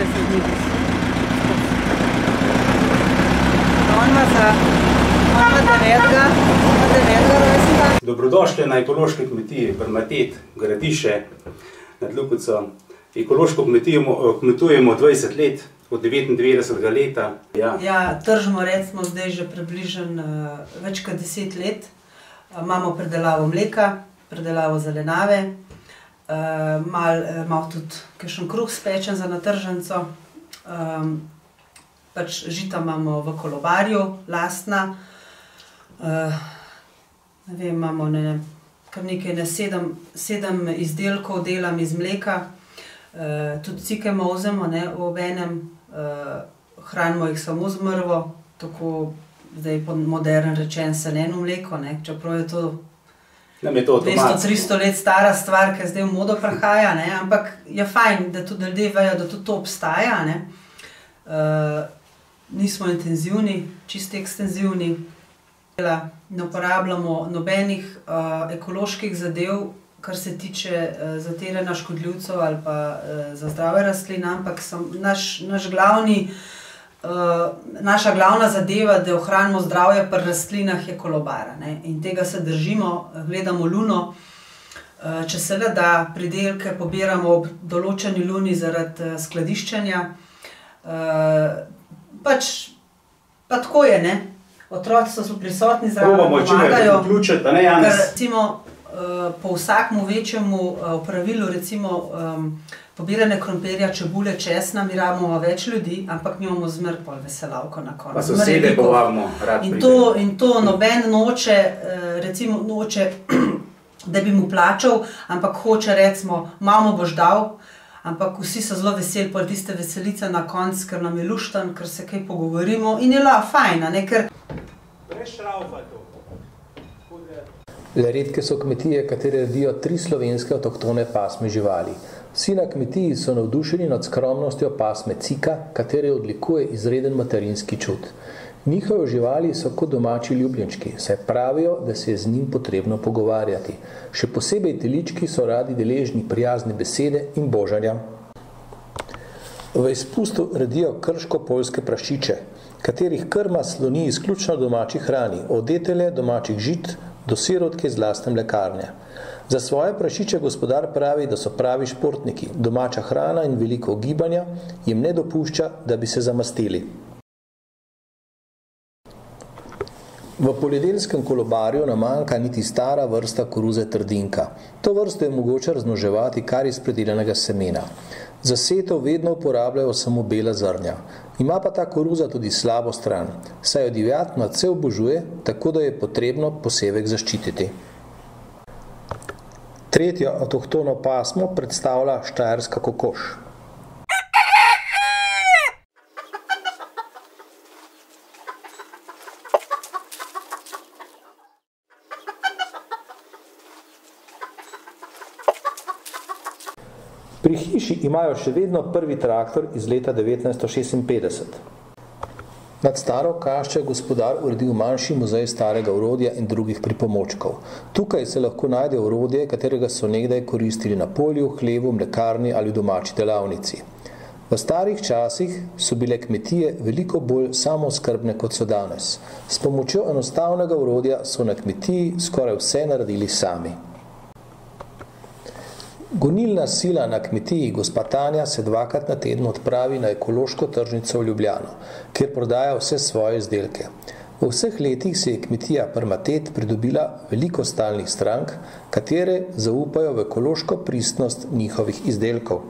30 dni. On ima za, on ima devetega, on ima devetega rojstnega. Dobrodošli na ekološki kmetiji Brmatet, Gradiše nad Lukoco. Ekološko kmetujemo, kmetujemo 20 let, od 99. leta. Ja. Ja, tržimo recimo zdaj že približno uh, več kot 10 let. Uh, imamo predelavo mleka, predelavo zelenjave, uh, malo uh, mal tudi kakšen kruh spečen za natržnico. Um, pač žita imamo v kolobarju, lastna. Uh, ne vem, imamo ne, kar nekaj, ne, sedem, sedem izdelkov delam iz mleka. Uh, tudi cike mozemo, ne, v enem uh, hranimo jih samo z mrvo, tako zdaj po modern rečen seneno mleko, ne, čeprav je to Nam je to avtomatsko. 200-300 let stara stvar, ki zdaj v modo prihaja, ne? ampak je fajn, da tudi ljudje vejo, da tudi to obstaja. Uh, nismo intenzivni, čisto ekstenzivni, ne uporabljamo nobenih uh, ekoloških zadev, kar se tiče uh, zatiranja škodljivcev ali pa uh, za zdrave rastline, ampak sem, naš, naš glavni. Uh, naša glavna zadeva, da ohranimo zdravje pri rastlinah, je kolobara. Ne? In tega se držimo, gledamo luno. Uh, če se le da, pridelke pobiramo ob določeni luni zaradi uh, skladiščenja. Pač, pa tako je, ne? otroci so prisotni zraven, pomagajo. vključiti, ne Ker, Janez? recimo, po vsakmu večjemu uh, pravilu, recimo pobiranje krompirja, čebule, česna, mi rabimo več ljudi, ampak mi imamo zmer pol veselavko na koncu. Pa sosede povabimo, rad In to, in to noben noče, eh, recimo, noče, da bi mu plačal, ampak hoče, recimo, mamo boš dal. Ampak vsi so zelo veseli, pol tiste veselice na koncu, ker nam je luštan, ker se kaj pogovorimo in je la fajn, a ne ker Brez šraufa to. Le redke so kmetije, katere redijo tri slovenske avtohtone pasme živali. Vsi na kmetiji so navdušeni nad skromnostjo pasme cika, katere odlikuje izreden materinski čut. Njihove živali so kot domači ljubljenčki, saj pravijo, da se je z njim potrebno pogovarjati. Še posebej telički so radi deležni prijazne besede in božanja. V izpustu redijo krško-poljske prašiče, katerih krma sloni izključno domači hrani, od detelje domačih žit do sirotke iz lastne mlekarne. Za svoje prašiče gospodar pravi, da so pravi športniki, domača hrana in veliko gibanja jim ne dopušča, da bi se zamastili. V poljedelskem kolobarju nam manjka niti stara vrsta koruze trdinka. To vrsto je mogoče razmnoževati kar iz predelanega semena. Za setev vedno uporabljajo samo bela zrnja. Ima pa ta koruza tudi slabo stran, saj jo divjad nadvse obožuje, tako da je potrebno posevek zaščititi. Tretjo avtohtono pasmo predstavlja štajerska kokoš. Pri hiši imajo še vedno prvi traktor iz leta 1956. Nad staro kaščo je gospodar uredil manjši muzej starega urodja in drugih pripomočkov. Tukaj se lahko najde urodje, katerega so nekdaj koristili na polju, hlevu, mlekarni ali domači delavnici. V starih časih so bile kmetije veliko bolj samozkrbne kot so danes. S pomočjo enostavnega urodja so na kmetiji skoraj vse naredili sami. Gonilna sila na kmetiji gospa Tanja se dvakrat na teden odpravi na ekološko tržnico v Ljubljano, kjer prodaja vse svoje izdelke. V vseh letih se je kmetija Permatet pridobila veliko stalnih strank, katere zaupajo v ekološko pristnost njihovih izdelkov.